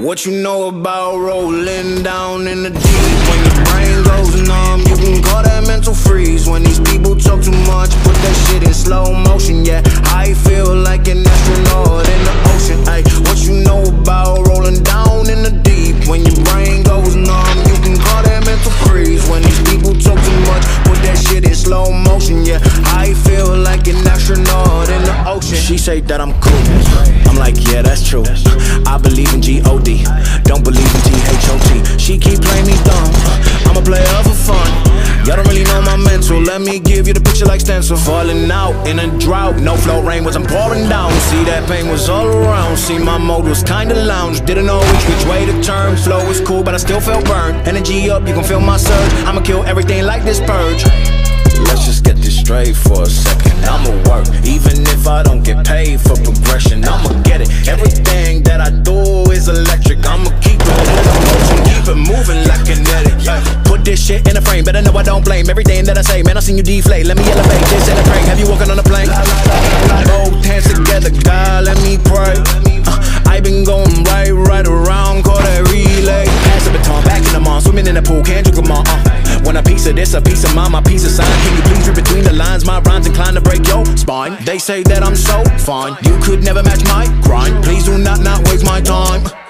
What you know about rolling down in the deep? When your brain goes numb, you can call that mental freeze. When these people talk too much, put that shit in slow motion. Yeah, I feel like an astronaut in the ocean. Ay, what you know about rolling down in the deep? When your brain goes numb, you can call that mental freeze. When these people talk too much, put that shit in slow motion. Yeah, I feel like an astronaut in the ocean. She say that I'm cool. I'm like, yeah, that's true. I Let me give you the picture like stencil. Falling out in a drought. No flow rain wasn't pouring down. See that pain was all around. See my mode was kinda lounge. Didn't know which which way to turn. Flow was cool, but I still felt burned. Energy up, you can feel my surge. I'ma kill everything like this purge. Let's just get this straight for a second. I'ma work, this shit in a frame, better know I don't blame everything that I say. Man, I seen you deflate. Let me elevate this in a frame. Have you walking on a plane? Both hands together, God, let me pray. Uh, I been going right, right around, call that relay. Pass the baton, back in the mall, swimming in the pool, can't drink them all. Uh. Want a piece of this, a piece of mine, my piece of sign. Can you please read between the lines? My rhymes inclined to break your spine. They say that I'm so fine, you could never match my grind. Please do not not waste my time.